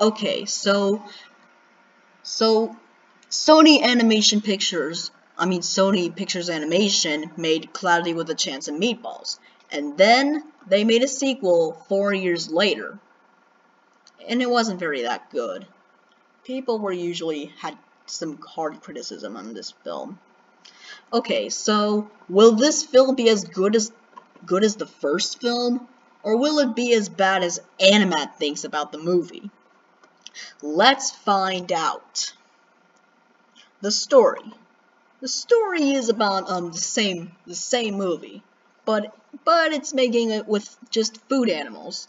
Okay, so so Sony Animation Pictures, I mean Sony Pictures Animation made Cloudy with a Chance of Meatballs, and then they made a sequel four years later, and it wasn't very that good. People were usually had some hard criticism on this film. Okay, so will this film be as good as good as the first film, or will it be as bad as Animat thinks about the movie? Let's find out. The story. The story is about um the same the same movie, but but it's making it with just food animals.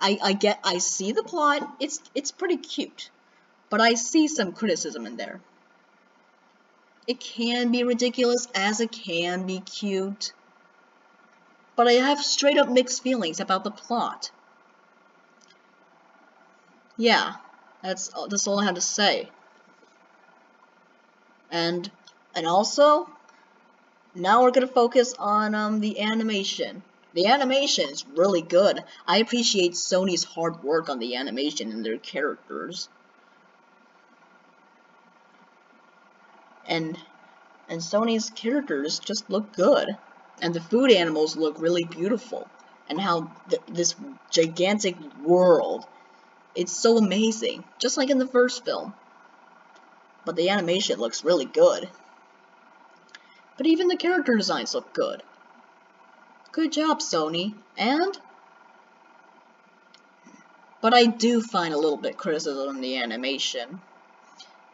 I I get I see the plot. It's it's pretty cute, but I see some criticism in there. It can be ridiculous as it can be cute, but I have straight up mixed feelings about the plot. Yeah, that's that's all I had to say. And and also, now we're gonna focus on um, the animation. The animation is really good. I appreciate Sony's hard work on the animation and their characters. And and Sony's characters just look good. And the food animals look really beautiful. And how th this gigantic world, it's so amazing. Just like in the first film but the animation looks really good. But even the character designs look good. Good job, Sony. And? But I do find a little bit criticism in the animation.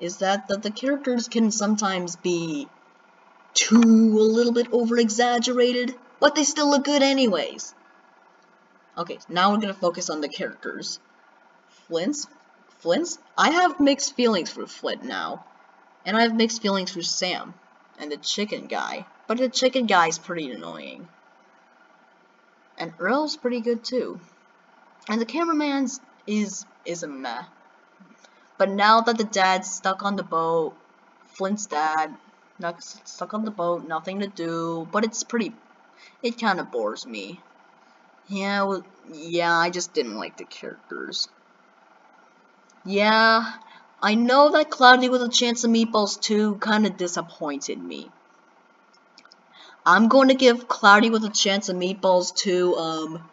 Is that, that the characters can sometimes be too a little bit over-exaggerated, but they still look good anyways. Okay, now we're gonna focus on the characters. Flint's Flint's? I have mixed feelings for Flint now. And I have mixed feelings for Sam. And the chicken guy. But the chicken guy is pretty annoying. And Earl's pretty good too. And the cameraman's is is a meh. But now that the dad's stuck on the boat, Flint's dad, stuck on the boat, nothing to do, but it's pretty, it kind of bores me. Yeah, well, yeah, I just didn't like the characters. Yeah, I know that Cloudy with a Chance of Meatballs 2 kinda disappointed me. I'm going to give Cloudy with a Chance of Meatballs 2 um,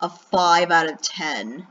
a 5 out of 10.